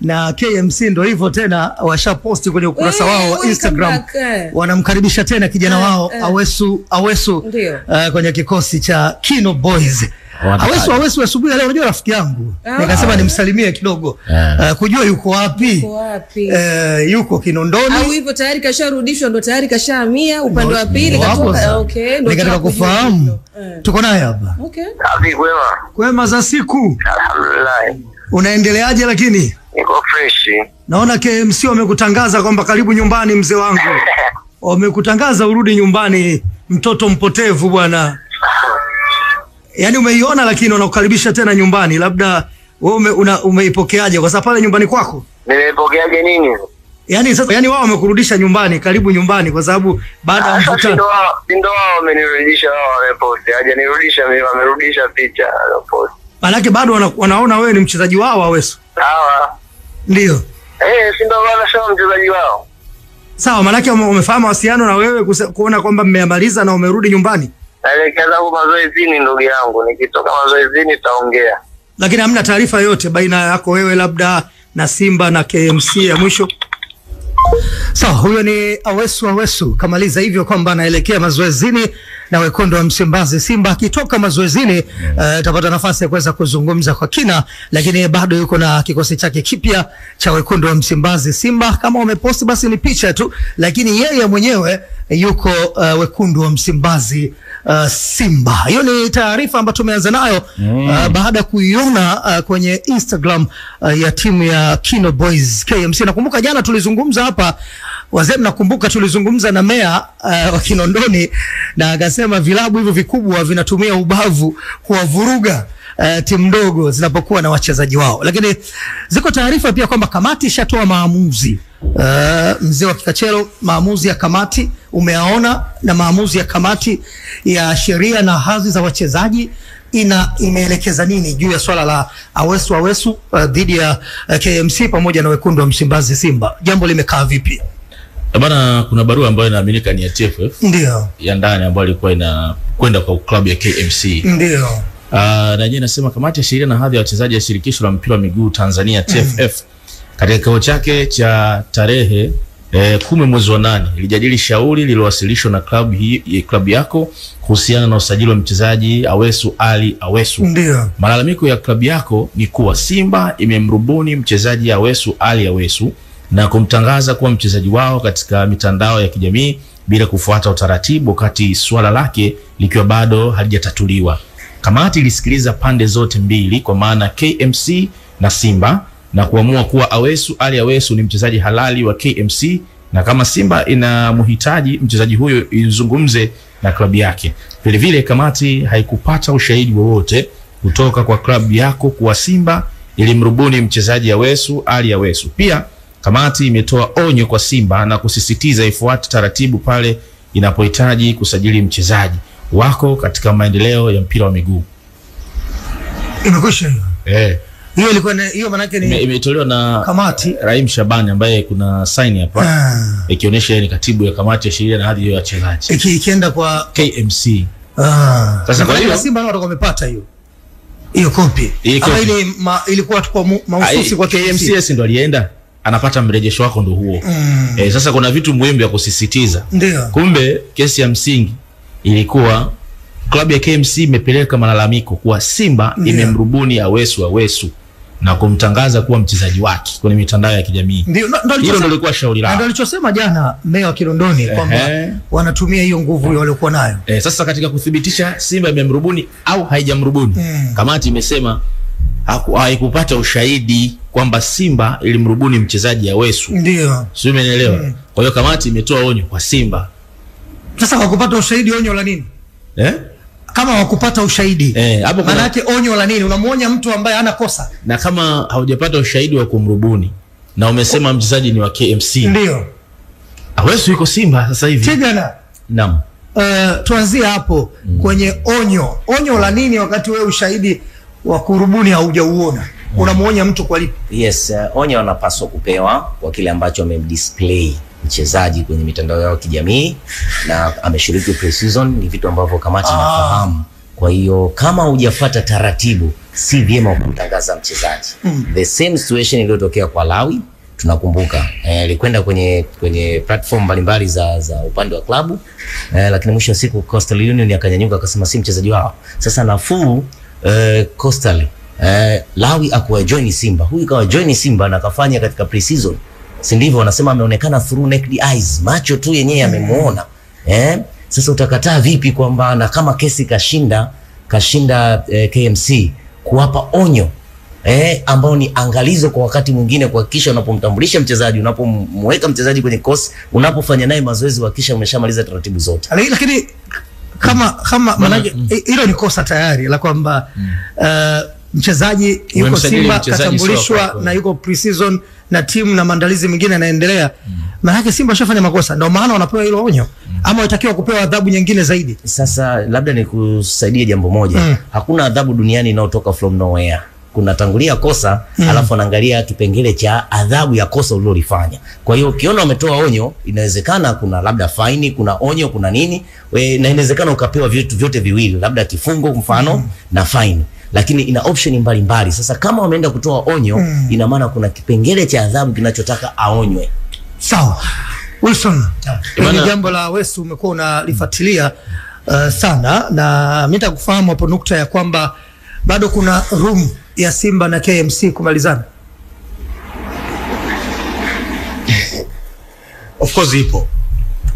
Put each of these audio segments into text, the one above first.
na KMC ndo hivyo tena, washaposti kwenye ukurasa Eh, wao wa Instagram, back, eh. wanamkaribisha tena kijana Eh, wao eh. Awesu Awesu uh, kwenye kikosi cha Kino Boys. Awesu Awesu asubuhi leo, unajua rafiki yangu, Ah. nikasema nimsalimie kidogo yeah. uh, kujua yuko wapi. Yuko wapi? Uh, yuko Kinondoni au hivyo tayari kasharudishwa, ndo tayari kashahamia upande wa pili katoka. Okay, ndo nikataka kufahamu. Eh. tuko naye hapa. Okay. Kwema, Kwema za siku, alhamdulillah, unaendeleaje? Lakini niko freshi. naona KMC wamekutangaza kwamba karibu nyumbani, mzee wangu, wamekutangaza urudi nyumbani, mtoto mpotevu bwana. Yaani umeiona, lakini wanakukaribisha tena nyumbani. Labda wewe ume, umeipokeaje? Kwa sababu pale nyumbani kwako nimeipokeaje nini? Yaani sasa, yani wao wamekurudisha nyumbani, karibu nyumbani, kwa sababu baada ya mkutano si ndio wao wamenirudisha, wao wameposti, hajanirudisha mimi, wamerudisha picha wameposti. Maanake bado wana, wanaona wewe ni mchezaji wao Aweso Sawa, ndio eh, si ndo wanasema mchezaji wao. sawa. maanake umefahamu mawasiliano na wewe kuse- kuona kwamba mmeyamaliza na umerudi nyumbani, Naelekea zangu mazoezini, ndugu yangu, nikitoka mazoezini taongea. lakini hamna taarifa yoyote baina yako wewe labda na Simba na KMC ya mwisho. Sawa, huyo ni Awesu Awesu kamaliza hivyo kwamba anaelekea mazoezini na wekundu wa Msimbazi. Simba akitoka mazoezini atapata nafasi ya kuweza kuzungumza kwa kina, lakini bado yuko na kikosi chake kipya cha wekundu wa Msimbazi. Simba kama wameposti basi ni picha tu, lakini yeye mwenyewe yuko uh, wekundu wa Msimbazi uh, Simba. Hiyo ni taarifa ambayo tumeanza nayo mm. uh, baada ya kuiona uh, kwenye Instagram uh, ya timu ya Kino Boys KMC. Nakumbuka jana tulizungumza hapa wazee, mnakumbuka tulizungumza na meya uh, wa Kinondoni na akasema vilabu hivyo vikubwa vinatumia ubavu kuwavuruga uh, timu ndogo zinapokuwa na wachezaji wao, lakini ziko taarifa pia kwamba kamati ishatoa maamuzi. Uh, mzee wa Kikachero, maamuzi ya kamati umeaona, na maamuzi ya kamati ya sheria na hadhi za wachezaji ina imeelekeza nini juu ya swala la Awesu Awesu dhidi uh, ya uh, KMC pamoja na wekundu wa Msimbazi Simba, jambo limekaa vipi? Bana, kuna barua ambayo inaaminika ni ya TFF Ndio, ya ndani ambayo ilikuwa inakwenda kwa klabu ya KMC. ndio, Uh, na yeye inasema kamati ya sheria na hadhi ya wachezaji ya shirikisho la mpira wa miguu Tanzania TFF mm. katika kikao chake cha tarehe eh, kumi mwezi wa nane ilijadili shauri lililowasilishwa na klabu hii klabu yako kuhusiana na usajili wa mchezaji Awesu Ali Awesu. ndio, Malalamiko ya klabu yako ni kuwa Simba imemrubuni mchezaji Awesu Ali Awesu na kumtangaza kuwa mchezaji wao katika mitandao ya kijamii bila kufuata utaratibu, wakati suala lake likiwa bado halijatatuliwa. Kamati ilisikiliza pande zote mbili, kwa maana KMC na Simba, na kuamua kuwa Awesu Ali Awesu ni mchezaji halali wa KMC, na kama Simba inamhitaji mchezaji huyo izungumze na klabu yake. Vilevile kamati haikupata ushahidi wowote kutoka kwa klabu yako kuwa Simba ilimrubuni mchezaji Awesu Ali Awesu. Pia kamati imetoa onyo kwa Simba na kusisitiza ifuate taratibu pale inapohitaji kusajili mchezaji wako katika maendeleo ya mpira wa miguu. imekwisha hiyo. Eh, Hiyo ilikuwa ni- hiyo, maana yake ni imetolewa na kamati. Rahim Shabani ambaye kuna sign hapa Ah, ikionyesha yeye ni katibu ya kamati ya sheria na hadhi ya wachezaji. Iki- ikienda kwa KMC. ah, Sasa kwa hiyo- Simba ndio wamepata hiyo? Hiyo kopi. Ama ile ilikuwa tu kwa mahususi kwa KMC. ndio alienda anapata mrejesho wako ndo huo. Mm, Eh, sasa kuna vitu muhimu vya kusisitiza. ndio Kumbe kesi ya msingi ilikuwa klabu ya KMC imepeleka malalamiko kuwa Simba Ndio. imemrubuni Awesu Awesu na kumtangaza kuwa mchezaji wake kwenye mitandao ya kijamii. ndio Hilo ndio lilikuwa shauri lao. Ndio alichosema jana meya wa Kinondoni kwamba wanatumia hiyo nguvu waliokuwa nayo. Eh, sasa katika kuthibitisha Simba imemrubuni au haijamrubuni, Mm. kamati imesema haikupata ushahidi kwamba Simba ilimrubuni mchezaji Awesu. Ndio Sio, umeelewa? mm. Kwa hiyo kamati imetoa onyo kwa Simba. sasa hawakupata ushahidi, onyo la nini? Eh? Kama hawakupata ushahidi Eh, hapo maana yake onyo la nini? Unamuonya mtu ambaye hana kosa. na kama haujapata ushahidi wa kumrubuni na umesema mchezaji ni wa KMC Ndio Awesu yuko Simba sasa hivi. Tigana, Naam. uh, tuanzie hapo mm. kwenye onyo. Onyo la nini wakati wewe ushahidi wa kurubuni haujauona? Unamwonya mtu kwa lipi? Yes, uh, onyo wanapaswa kupewa kwa kile ambacho amemdisplay mchezaji kwenye mitandao yao ya kijamii na ameshiriki pre-season, ni vitu ambavyo kamati Ah. inafahamu. Kwa hiyo kama hujafuata taratibu si vyema kumtangaza mchezaji. mm. The same situation iliyotokea kwa Lawi tunakumbuka eh, alikwenda kwenye kwenye platform mbalimbali za za upande wa klabu eh, lakini mwisho wa siku Coastal Union akanyanyuka akasema si mchezaji wao. Sasa nafuu eh, Coastal eh, Lawi akuwa join Simba, huyu kawa join Simba na akafanya katika pre-season, si ndivyo? Wanasema ameonekana through naked eyes, macho tu yenyewe yamemuona eh. Sasa utakataa vipi kwamba na kama kesi kashinda kashinda eh, KMC kuwapa onyo eh, ambao ni angalizo kwa wakati mwingine kuhakikisha unapomtambulisha mchezaji, unapomweka mchezaji kwenye kosi, unapofanya naye mazoezi, uhakikisha umeshamaliza taratibu zote. Lakini kama kama manake hilo ni kosa tayari la kwamba uh, mchezaji yuko Simba katambulishwa na yuko pre-season na timu na maandalizi mengine yanaendelea, manake Simba shafanya makosa, ndio maana wanapewa hilo onyo, ama watakiwa kupewa adhabu nyingine zaidi. Sasa labda nikusaidie jambo moja. Mm. hakuna adhabu duniani inayotoka from nowhere. Kunatangulia kosa mm. alafu anaangalia kipengele cha adhabu ya kosa ulilolifanya. Kwa hiyo ukiona umetoa onyo, inawezekana kuna labda faini, kuna onyo, kuna nini we, na inawezekana ukapewa vitu vyote viwili, labda kifungo mfano mm. na faini, lakini ina option mbalimbali. mbali. Sasa kama wameenda kutoa onyo, mm. ina maana kuna kipengele cha adhabu kinachotaka aonywe. Sawa, Wilson, ni Maana- jambo la Wesu umekuwa unalifuatilia uh, sana, na mimi nataka kufahamu hapo nukta ya kwamba bado kuna room ya Simba na KMC kumalizana. Of course ipo.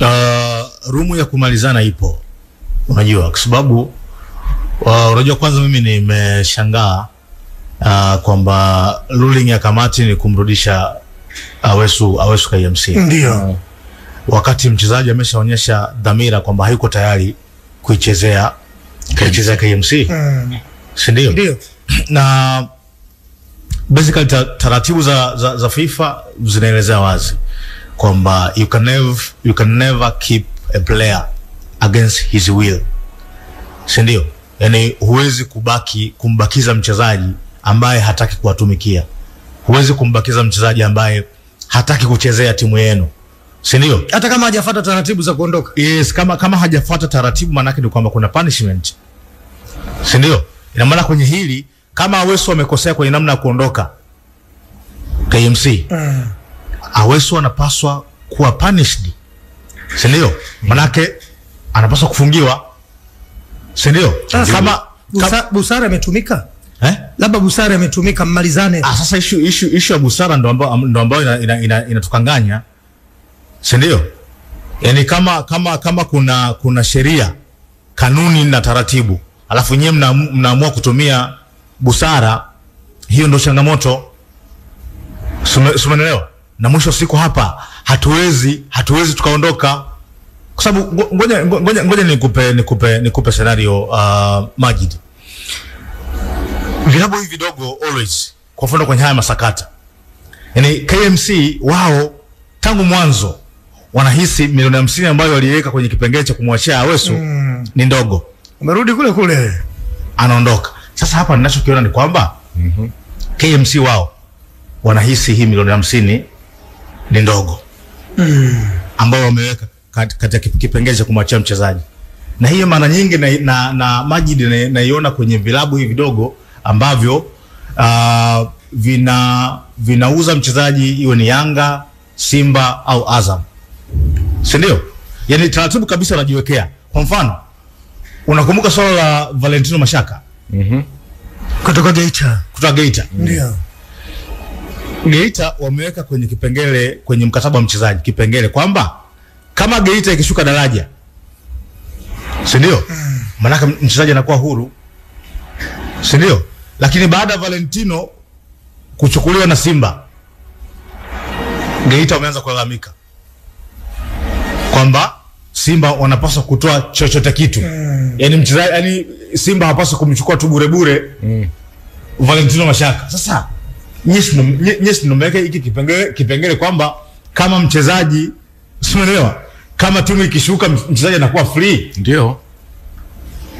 Uh, rumu ya kumalizana ipo. Unajua kwa sababu uh, unajua kwanza mimi nimeshangaa uh, kwamba ruling ya kamati ni kumrudisha Awesu Awesu KMC. Ndio. Wakati mchezaji ameshaonyesha dhamira kwamba hayuko tayari kuichezea kuichezea KMC. Mm. Si ndio? Ndio. na basically ta, taratibu za, za, za FIFA zinaelezea wazi kwamba you can never, you can never keep a player against his will, sindio? Yani huwezi kubaki kumbakiza mchezaji ambaye hataki kuwatumikia, huwezi kumbakiza mchezaji ambaye hataki kuchezea timu yenu, si ndio? Hata kama hajafuata taratibu za kuondoka. Yes, kama kama hajafuata taratibu, maanake ni kwamba kuna punishment, si ndio? Ina maana kwenye hili kama Aweso amekosea kwenye namna ya kuondoka KMC, Mm. Aweso anapaswa kuwa punished, si ndio? Manake anapaswa kufungiwa, si ndio? Kama, busa, busara imetumika, eh? labda busara imetumika, mmalizane. Ah, sasa ishu, ishu, ishu ya busara ndo ambayo ndo ambayo inatukanganya ina, ina, ina si ndio? Yani kama kama kama kuna kuna sheria kanuni na taratibu alafu nyewe mna, mnaamua kutumia busara, hiyo ndio changamoto. Sumenelewa? Na mwisho wa siku hapa hatuwezi hatuwezi tukaondoka kwa sababu ngoja ngoja ngoja nikupe nikupe nikupe scenario uh, Majid vilabu hivi vidogo always kwa mfano kwenye haya masakata yani KMC wao tangu mwanzo wanahisi milioni hamsini ambayo waliweka kwenye kipengele cha kumwachia Awesu Mm. ni ndogo, Umerudi kule kule. anaondoka. Sasa hapa ninachokiona ni kwamba mm -hmm. KMC wao wanahisi hii milioni hamsini ni ndogo mm. ambao wameweka katika kat, kipengele cha kumwachia mchezaji, na hiyo mara nyingi na, na, na Majid na- naiona kwenye vilabu hivi vidogo ambavyo uh, vina vinauza mchezaji iwe ni Yanga, Simba au Azam, si ndio? Yani taratibu kabisa wanajiwekea. Kwa mfano, unakumbuka swala la Valentino Mashaka Kutoka Geita. kutoka Geita. Ndio. Geita wameweka kwenye kipengele kwenye mkataba wa mchezaji kipengele kwamba kama Geita ikishuka daraja, si ndio? Maanake mchezaji anakuwa huru, si ndio? Lakini baada ya Valentino kuchukuliwa na Simba, Geita wameanza kulalamika kwamba Simba wanapaswa kutoa chochote kitu mm. Yani mchezaji yani Simba hapaswi kumchukua tu bure bure mm. Valentino Mashaka. Sasa nyesi mmeweka hiki kipengele, kipengele kwamba kama mchezaji simeelewa, kama timu ikishuka mchezaji anakuwa free. Ndio.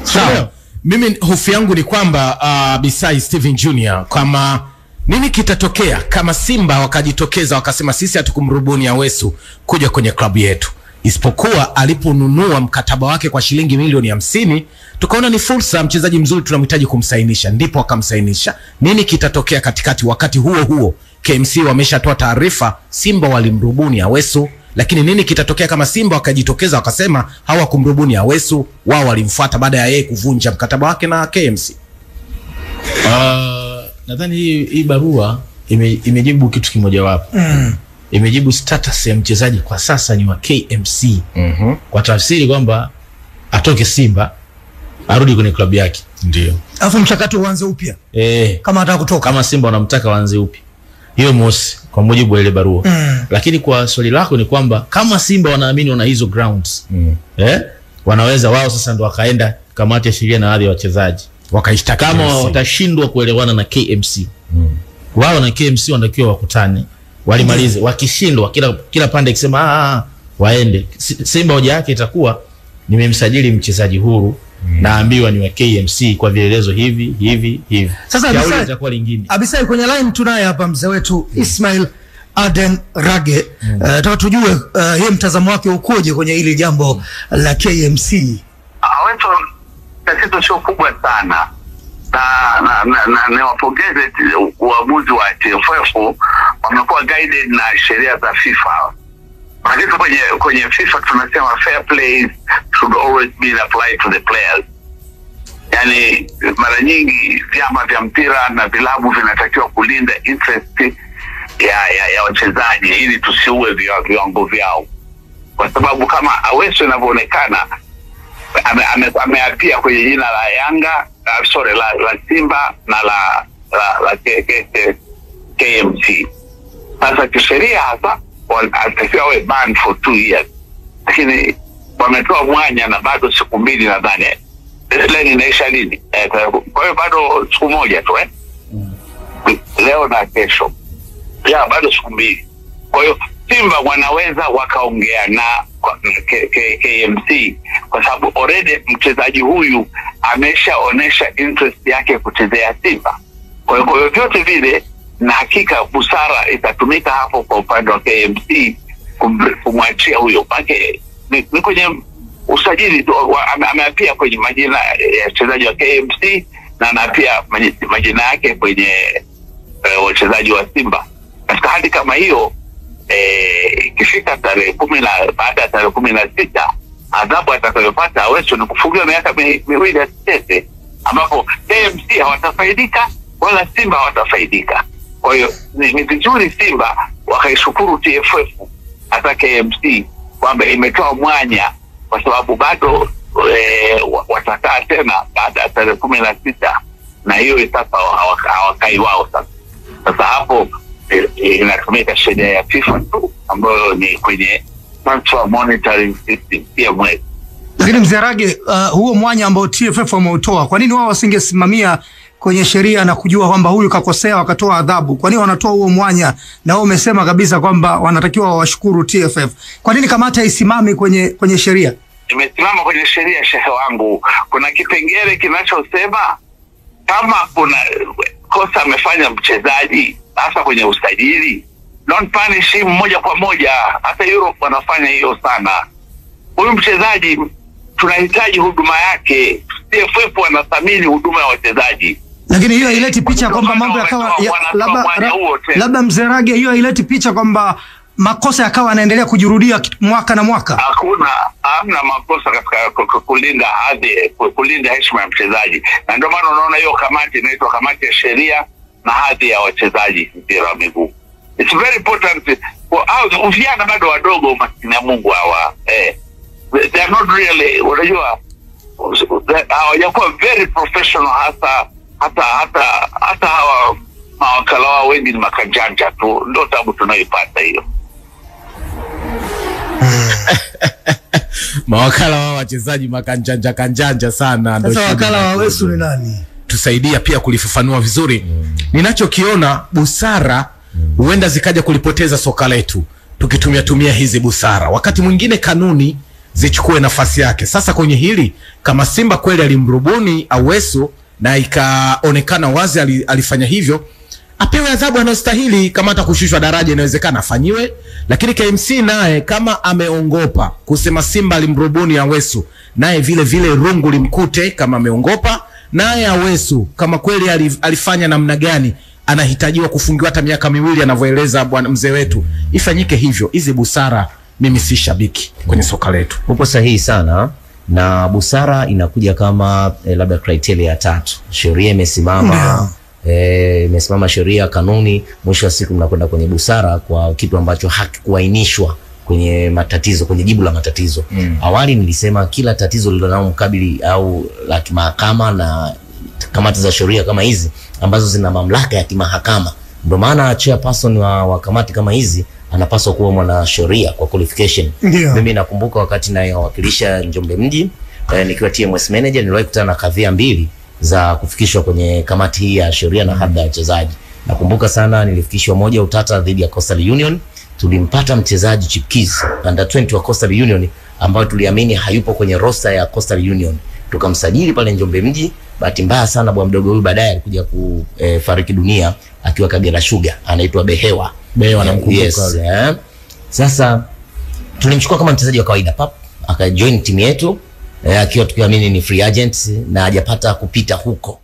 Sawa. Sawa. Mimi hofu yangu ni kwamba uh, Bisai Steven Junior kama nini kitatokea kama Simba wakajitokeza wakasema sisi hatukumrubuni Awesu kuja kwenye klabu yetu. Isipokuwa aliponunua mkataba wake kwa shilingi milioni hamsini tukaona ni fursa, mchezaji mzuri tunamhitaji kumsainisha, ndipo akamsainisha. Nini kitatokea katikati? Wakati huo huo KMC wameshatoa taarifa Simba walimrubuni Awesu, lakini nini kitatokea kama Simba wakajitokeza wakasema hawakumrubuni Awesu, wao walimfuata baada ya yeye kuvunja mkataba wake na KMC? Uh, nadhani hii, hii barua ime, imejibu kitu kimojawapo mm. Imejibu status ya mchezaji kwa sasa ni wa KMC mm -hmm. kwa tafsiri kwamba atoke Simba arudi kwenye klabu yake Ndio. alafu mchakato uanze upya eh, kama anataka kutoka kama Simba wanamtaka waanze upya. Hiyo mosi, kwa mujibu wa ile barua Mm. Lakini kwa swali lako ni kwamba kama Simba wanaamini wana hizo grounds Mm. eh, wanaweza wao sasa ndo wakaenda kamati ya sheria na hadhi ya wachezaji wakaishtaka, kama watashindwa kuelewana na KMC mm. wao na KMC wanatakiwa wakutane walimalize. Wakishindwa kila, kila pande ikisema "Ah, ah, waende Simba hoja yake itakuwa nimemsajili mchezaji huru naambiwa ni wa KMC kwa vielelezo hivi hivi hivi. Sasa Abisai- itakuwa lingine. Abisai, kwenye line tunaye hapa mzee wetu Ismail Aden Rage. Nataka tujue uh, yeye mtazamo wake ukoje kwenye hili jambo la KMC. Aweso tatizo sio kubwa sana na na, na, na niwapongeze uamuzi wa TFF wamekuwa guided na sheria za FIFA. Lakini kwenye kwenye FIFA tunasema fair play should always be applied to the players. Yani mara nyingi vyama vya mpira na vilabu vinatakiwa kulinda interest ya, ya, ya wachezaji ili tusiue viwango vyao, kwa sababu kama Aweso inavyoonekana ameapia ame- ame- kwenye jina la Yanga uh, sorry la, la Simba na la la, la K, KMC. Sasa kisheria hasa wa- atakiwa awe banned for two years, lakini wametoa mwanya na bado siku mbili nadhani deadline inaisha lini? Eh, kwa hiyo bado siku moja tu eh? leo na kesho ya bado siku mbili. Kwa hiyo Simba wanaweza wakaongea na KMC kwa sababu already mchezaji huyu ameshaonyesha interest yake kuchezea Simba. Kwa hiyo vyovyote vile, na hakika busara itatumika hapo kwa upande wa KMC kumwachia huyo make ni, ni kwenye usajili ameapia kwenye majina ya wachezaji wa KMC na anaapia majina yake kwenye eh, wachezaji wa Simba. Katika hali kama hiyo eh, ikifika tarehe kumi na baada ya tarehe kumi na sita adhabu atakayopata Aweso ni kufungiwa miaka miwili ya sitete, ambapo KMC hawatafaidika wala Simba hawatafaidika. Kwa hiyo ni, vizuri Simba wakaishukuru TFF hata KMC kwamba imetoa mwanya, kwa sababu bado e, watakaa tena baada ya tarehe kumi na sita na hiyo sasa hawakai wao sasa sasa hapo eh, eh, inatumika sheria ya FIFA tu ambayo ni kwenye transfer monitoring system pia mwezi. Lakini mzee Rage, uh, huo mwanya ambao TFF wameutoa, kwa nini wao wasingesimamia kwenye sheria na kujua kwamba huyu kakosea wakatoa adhabu? Kwa nini wanatoa huo mwanya? Na wao umesema kabisa kwamba wanatakiwa wawashukuru TFF. Kwa nini kamati haisimami kwenye kwenye sheria? Imesimama kwenye sheria, shehe wangu, kuna kipengele kinachosema kama kuna kosa amefanya mchezaji hasa kwenye usajili, don't punish him moja kwa moja. Hata Europe wanafanya hiyo sana. Huyu mchezaji tunahitaji huduma yake. TFF wanathamini huduma ya wachezaji. Lakini hiyo haileti picha kwamba mambo yakawa labda, labda mzee Rage, hiyo haileti picha kwamba makosa yakawa yanaendelea kujirudia mwaka na mwaka. hakuna hamna makosa katika ku- ku- kulinda hadhi kulinda heshima ya mchezaji, na ndio maana unaona hiyo kamati inaitwa kamati ya sheria na hadhi ya wachezaji mpira wa miguu. It's very important for au vijana bado wadogo, maskini ya Mungu hawa eh, they are not really, unajua hawajakuwa very professional, hasa hata hata hata hawa mawakala wao wengi ni makanjanja tu, ndio tabu tunayoipata hiyo. mawakala wao wachezaji makanjanja kanjanja sana ndo Sasa wakala wa. Wesu ni nani? tusaidia pia kulifafanua vizuri ninachokiona busara huenda zikaja kulipoteza soka letu tukitumia tumia hizi busara wakati mwingine kanuni zichukue nafasi yake sasa kwenye hili kama simba kweli alimrubuni awesu na ikaonekana wazi alifanya hivyo apewe adhabu anayostahili. Kama hata kushushwa daraja inawezekana afanyiwe, lakini KMC naye kama ameongopa kusema Simba alimrubuni Awesu, naye vile vile rungu limkute kama ameongopa naye Awesu kama kweli alifanya namna gani, anahitajiwa kufungiwa hata miaka miwili anavyoeleza bwana mzee wetu, ifanyike hivyo. Hizi busara, mimi si shabiki kwenye soka letu. Upo sahihi sana na busara inakuja kama eh, labda criteria ya tatu. Sheria imesimama eh, imesimama sheria, kanuni, mwisho wa siku mnakwenda kwenye busara kwa kitu ambacho hakikuainishwa kwenye matatizo, kwenye jibu la matatizo. Mm. Awali nilisema kila tatizo lilonao mkabili au la kimahakama na kamati za sheria kama hizi ambazo zina mamlaka ya kimahakama, ndio maana chairperson wa, wa kamati kama hizi anapaswa kuwa mwanasheria kwa qualification. Yeah. Mimi nakumbuka wakati nayowakilisha Njombe mji eh, nikiwa TMS manager niliwahi kutana na kadhia mbili za kufikishwa kwenye kamati hii ya sheria na hadhi ya wachezaji. Nakumbuka sana nilifikishwa moja utata dhidi ya Coastal Union. Tulimpata mchezaji chipkizi under 20 wa Coastal Union ambayo tuliamini hayupo kwenye roster ya Coastal Union. Tukamsajili pale Njombe mji. Bahati mbaya sana bwa mdogo huyu baadaye alikuja kufariki e, dunia akiwa Kagera Sugar, anaitwa Behewa. Behewa namkumbuka. Yes, eh. Sasa tulimchukua kama mchezaji wa kawaida pap, akajoin timu yetu eh, akiwa tukiamini ni free agent na hajapata kupita huko